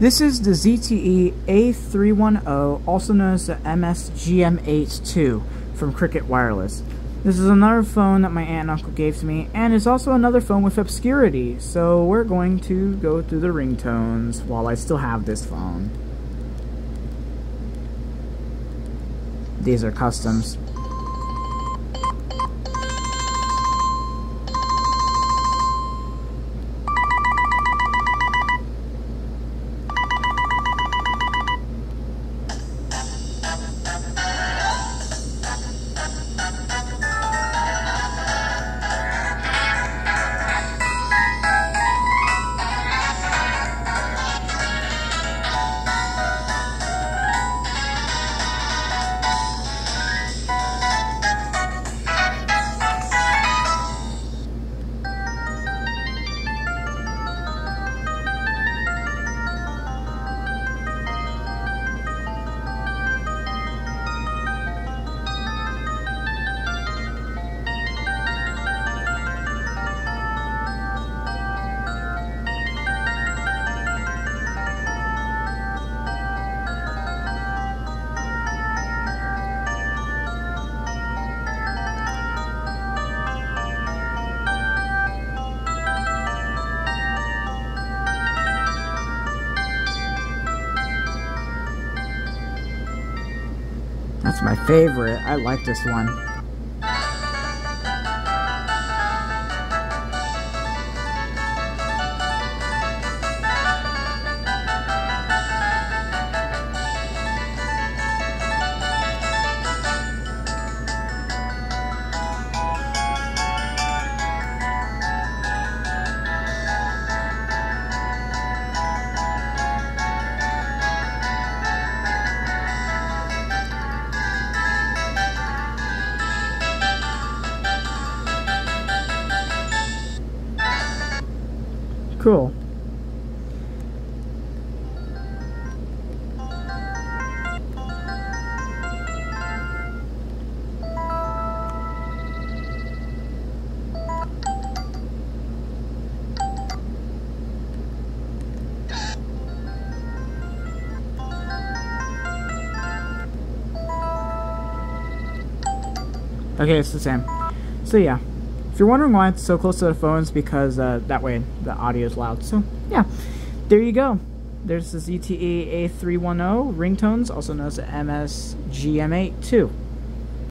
This is the ZTE A310, also known as the MSGM8 II from Cricket Wireless. This is another phone that my aunt and uncle gave to me, and it's also another phone with obscurity, so we're going to go through the ringtones while I still have this phone. These are customs. That's my favorite. I like this one. Cool. Okay, it's the same. So yeah. If you're wondering why it's so close to the phones, because uh, that way the audio is loud. So yeah, there you go. There's the ZTE A310 ringtones, also known as the MSGM8 II.